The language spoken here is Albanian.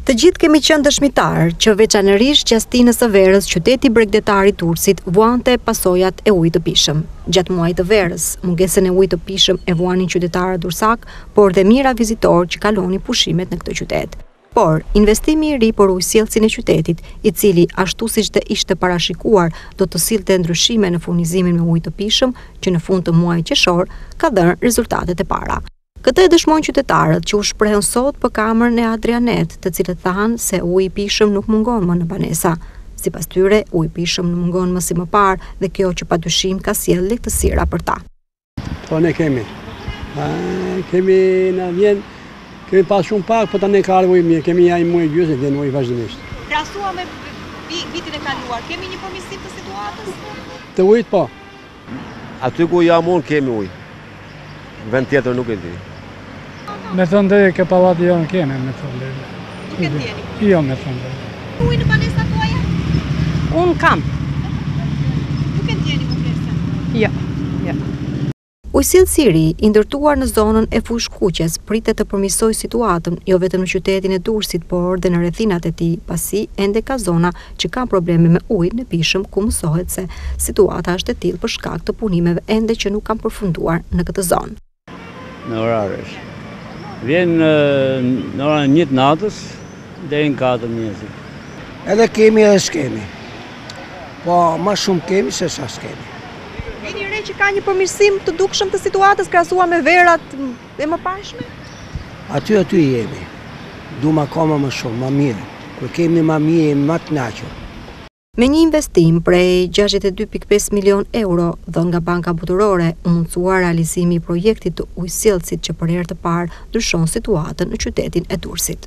Të gjithë kemi qenë dëshmitarë që veçanërisht gjatë stinës së verës qyteti bregdetar i Durrësit vuante pasojat e ujit të pijshëm. Gjatë muajve të verës, mungesën e ujit të pijshëm e vuanin qytetarët durrsakë, por dhe mijëra vizitorë që kalonin pushimet në këtë qytet. Por, investimi i ri për ujësjellësin e qytetit, i cili, ashtu siç dhe ishte parashikuar, do të sillte ndryshime në furnizimin me ujë të pijshëm që në fund të muajit qershor, ka dhënë rezultatet e para. Këtë e dëshmojnë qytetarët që u shprehën sot për kamerën e Adria Net, të cilët thanë se uji i pijshëm nuk mungon më në banesa. Sipas tyre, uji i pijshëm nuk mungon më si më parë dhe kjo që padyshim ka sjellë lehtësira për ta. Po ne kemi. A, kemi na vjen kemi pas shumë pak, po tani ka ardhur mirë, kemi ja një muaj e gjysë dhe vjen uji vazhdimisht. Krahasuar me vitin e kaluar, kemi një përmirësim të situatës? Të ujit po. Aty ku jam unë kemi ujë. Vend tjetër nuk e di. Me thënë të drejtën ke pallati jonë kemi me thënë të drejtën. Nuk e ndieni. Jo me thënë të drejtën. Ujë në banesat tuaja? Unë kam. Nuk e ndieni mungesën? Jo. Jo. Ujësjellësi i ri, i ndërtuar në zonën e Fushë Kuqes, pritet të përmirësojë situatën, jo vetëm në qytetin e Durrësit, por dhe në rrethinat e tij, pasi ende ka zona që kanë probleme me ujin e pijshëm ku mësohet se situata është e tillë për shkak të punimeve ende që nuk kanë përfunduar në këtë zonë. Me orare. Vjen në orën 1 të natës deri në 4 të mëngjesit. Edhe kemi edhe s'kemi. Po ma shumë kemi se sa s'kemi. Vini re që ka një përmirësim të dukshëm të situatës krahasuar me verat e mëparshme? Aty aty jemi. Duam akoma më shumë, ma mirë. Kur kemi ma mirë jemi ma të kënaqur. Me një investim prej gjashtëdhjetë e dy pikë pesë milionë euro, dhënë nga Banka Botërore, u mundësua realizimi i projektit të ujësjellësit që për herë të parë ndryshon situatën në qytetin e Durrësit.